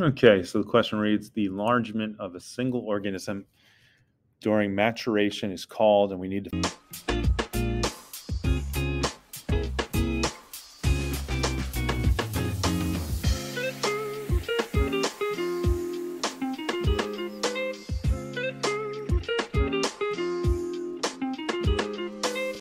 Okay, so the question reads The enlargement of a single organism during maturation is called, and we need to.